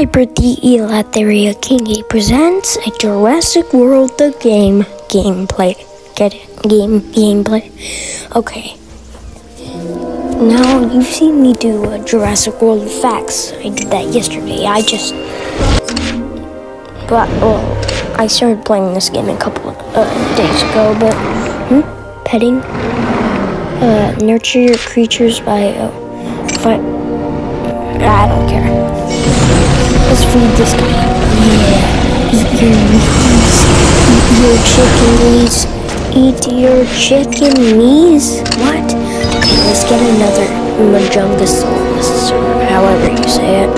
Hyper the Elatheria King A presents a Jurassic World the game gameplay. Get it? Game gameplay. Okay. Now you've seen me do a Jurassic World facts. I did that yesterday. I just but well, I started playing this game a couple uh, days ago. But hmm? petting, uh, nurture your creatures by uh, I don't care. Feed this guy. Yeah. Eat your meats. Eat your chicken knees. Eat your chicken knees. What? Okay, let's get another Majungasaurus, or however you say it.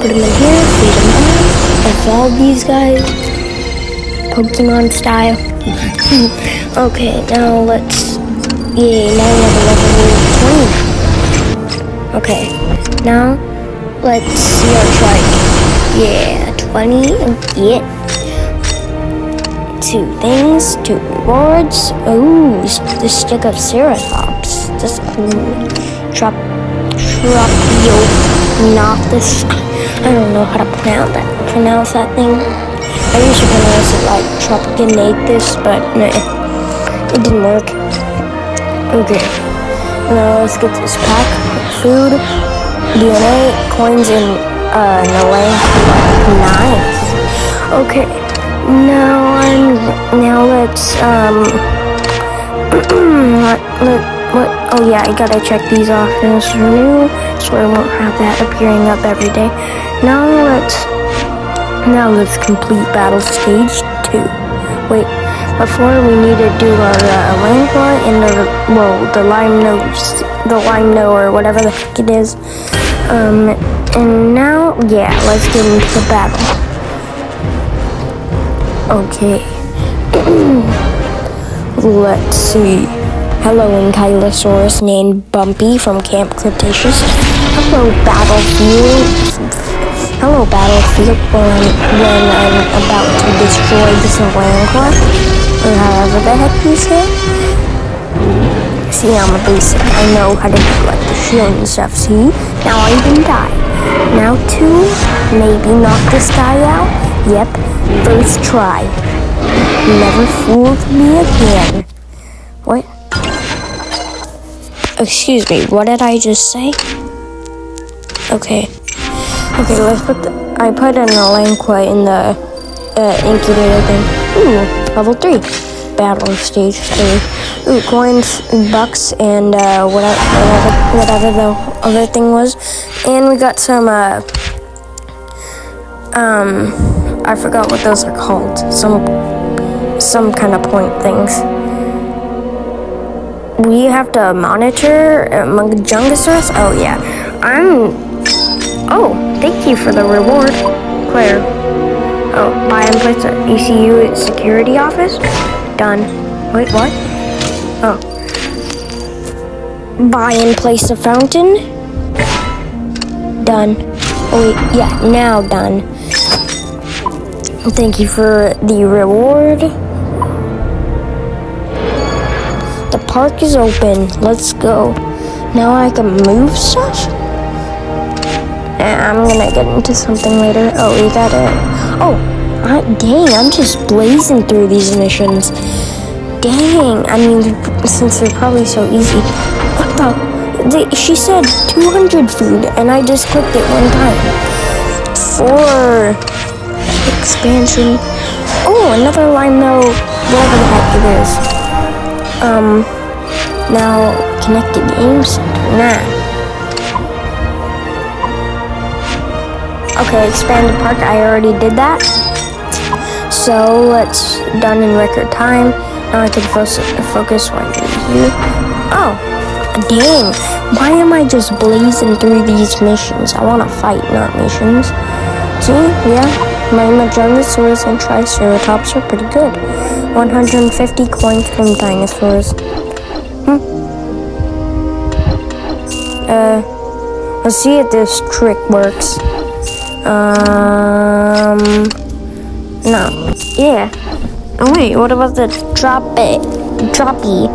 Put him in here, feed him up. Evolve these guys. Pokemon style. okay, now let's. Yeah, now we have a level 20. Okay, now let's see our trike. Yeah, 20. Yeah. Two things, two rewards. Oh, the stick of Ceratops. That's cool. Trop, Tropio, not this. I don't know how to pronounce that. Pronounce that thing. I to pronounce it like Tropicanatus, but nah, it didn't work. Okay, now let's get this pack. Food, DNA, coins, and uh, no way. Nice. Okay, now I'm now let's um. what, let, what? Oh yeah, I gotta check these off. This renew, so I won't have that appearing up every day. Now let's now let's complete battle stage two. Wait, before we need to do our uh, Langua and the well the lime nose, the lime no or whatever the heck it is. Um, and now yeah, let's get into battle. Okay. Let's see. Hello, Ankylosaurus named Bumpy from Camp Cretaceous. Hello, Battlefield. Hello, Battlefield, when when I'm about to destroy this Atlanta, or however the heck you say. See, I'm a basic. I know how to do like the shield and stuff. See? Now I even die. Now two, maybe knock this guy out. Yep, first try. Never fooled me again. What? Excuse me, what did I just say? Okay. Okay, let's put the. I put an Elanqua in the uh, incubator thing. Ooh, level 3. Battle stage 3. Ooh, coins, bucks, and uh, whatever, whatever, whatever the other thing was. And we got some, uh, um, I forgot what those are called. Some some kind of point things. We have to monitor uh, Majungasaurus? Oh, yeah. I'm. Oh, thank you for the reward, Claire. Oh, buy and place at ECU security office? Done. Wait, what? Oh. Buy and place a fountain? Done. Oh, wait, yeah, now done. Thank you for the reward. The park is open. Let's go. Now I can move stuff? Eh, I'm gonna get into something later. Oh, we got it. Oh, I, dang, I'm just blazing through these missions. Dang, I mean, since they're probably so easy. What the? They, she said 200 food, and I just clicked it one time. For expansion. Oh, another line though, whatever the heck it is. Um, now connected games. Nah. Okay, expanded park. I already did that. So let's done in record time. Now I can focus on you. Oh, dang! Why am I just blazing through these missions? I want to fight, not missions. See, yeah, my Majungasaurus and Triceratops are pretty good. 150 coins from dinosaurs. Hmm. Uh, let's see if this trick works. Um, no. Yeah. Oh wait, what about the drop it, droppy?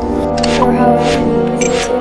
Or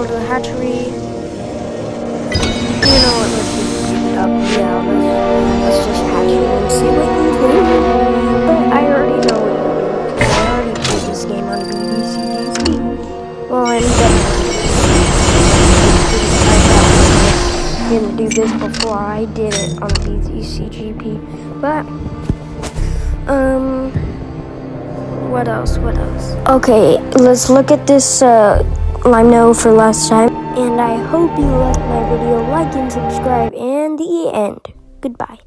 go to the hatchery. You know what? Let's just keep it up. Yeah, let's, let's just hatch it and see what we do. But I already know do. I already played this game on BDCGP. Well, I'm definitely didn't do this before I did it on BDCGP. But um, what else? What else? Okay, let's look at this uh, Limeno for last time. And I hope you liked my video. Like and subscribe. And the end. Goodbye.